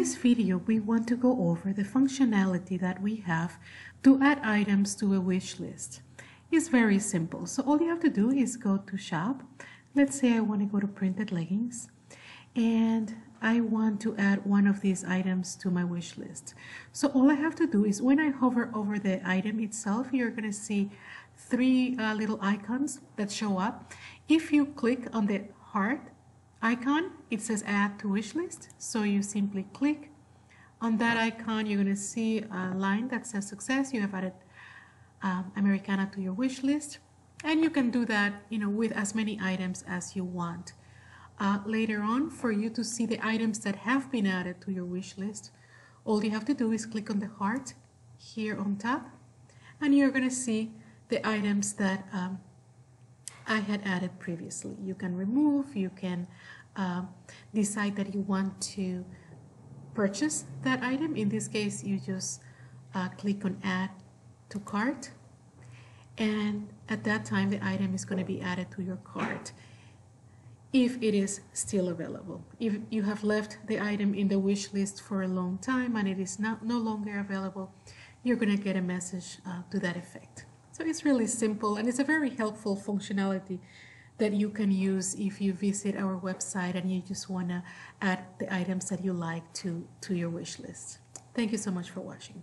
this video, we want to go over the functionality that we have to add items to a wish list. It's very simple. So all you have to do is go to shop. Let's say I want to go to printed leggings and I want to add one of these items to my wish list. So all I have to do is when I hover over the item itself, you're going to see three uh, little icons that show up. If you click on the heart icon, it says add to wish list. So you simply click on that icon. You're going to see a line that says success. You have added um, Americana to your wish list. And you can do that, you know, with as many items as you want. Uh, later on, for you to see the items that have been added to your wish list, all you have to do is click on the heart here on top, and you're going to see the items that um, I had added previously. You can remove, you can uh, decide that you want to purchase that item. In this case, you just uh, click on add to cart, and at that time, the item is going to be added to your cart if it is still available. If you have left the item in the wish list for a long time and it is not, no longer available, you're going to get a message uh, to that effect. So it's really simple and it's a very helpful functionality that you can use if you visit our website and you just want to add the items that you like to, to your wish list. Thank you so much for watching.